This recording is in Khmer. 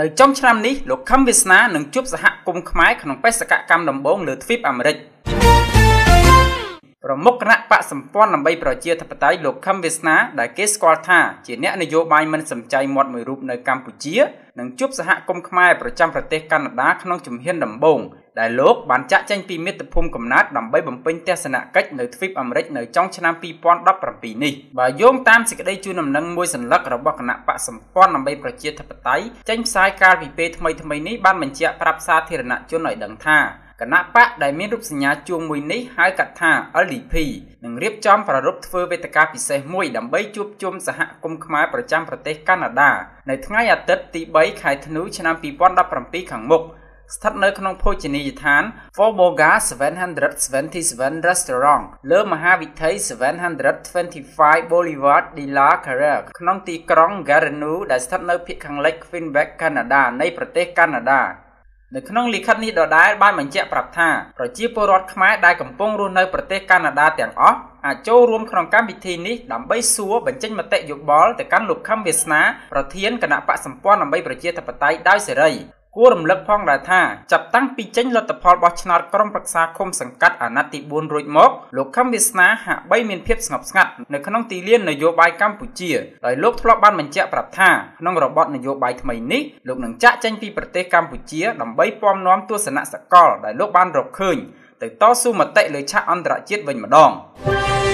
នៅចុងឆ្នាំនេះលោកខឹមវាសនានឹងជួបសហគមន៍ខ្មែរក្នុងបេសកកម្មដំបូងលើទ្វីបអាមេរិកប្រមុខគណៈបកសម្ព័ន្ធដើម្បីប្រជាធិបតេយ្យលោកខឹមវាសនាដែលគេស្គាល់ថាជាអ្នកនយោបាយមិនសំចៃមាត់មួយរូបនៅកម្ពុជានឹងជួបសហគមន៍ខ្មែរប្រចាំប្រទេសកាណាដាក្នុងជំហានដំបូង ដែលលោកបានចាក់ចែងពីមាតុភូមិកំណើតដើម្បីបំពេញទស្សនកិច្ចនៅទ្វីបអាមេរិកនៅចុងឆ្នាំ2017នេះបើយោងតាមសេចក្តីជូនដំណឹងមួយសន្លឹករបស់គណៈបកសម្ព័ន្ធដើម្បីប្រជាធិបតេយ្យចេញផ្សាយកាលពីពេលថ្មីៗនេះបានបញ្ជាក់ប្រាប់សាធារណជនឲ្យដឹងថាគណៈបកដែលមានរូបសញ្ញាជួងមួយនេះហៅកាត់ថា LDP នឹងរៀបចំប្រារព្ធធ្វើវេទិកាពិសេសមួយដើម្បីជួបជុំសហគមន៍ខ្មែរប្រចាំប្រទេសកាណាដានៅថ្ងៃអាទិត្យទី3ខែធ្នូឆ្នាំ2017ខាងមុខ ស្ថិតនៅក្នុងភោជនីយដ្ឋាន Formoga 777 Restaurant លើមហាវិថី725 Boulevard de la Carrera ក្នុងទីក្រុង Garenu ដែលស្ថិតនៅភាគខាងលិច Quebec Canada នៃប្រទេសកាណាដានៅក្នុងលិខិតនេះដដែលបានបញ្ជាក់ប្រាប់ថាប្រជាពលរដ្ឋខ្មែរដែលកំពុងរស់នៅប្រទេសកាណាដាទាំងអស់អាចចូលរួមក្នុងកម្មវិធីនេះដើម្បីសួរបញ្ចេញមតិយោបល់ទៅកាន់លោកខឹមវាសនាប្រធានគណៈបកសម្ព័ន្ធដើម្បីប្រជាធិបតេយ្យដោយសេរី គួររំលឹកផងដែរថាចាប់តាំងពីចេញលទ្ធផលបោះឆ្នោតក្រុមប្រឹក្សាឃុំសង្កាត់អាណត្តិទី4រួចមកលោកខឹមវាសនាហាក់បីមានភាពស្ងប់ស្ងាត់នៅក្នុងទីលាននយោបាយកម្ពុជាដោយលោកធ្លាប់បានបញ្ជាក់ប្រាប់ថាក្នុងរបបនយោបាយថ្មីនេះលោកនឹងចាក់ចេញពីប្រទេសកម្ពុជាដើម្បីពំនាំទស្សនៈសកលដែលលោកបានរកឃើញទៅតស៊ូមតិលើឆាកអន្តរជាតិវិញម្ដង។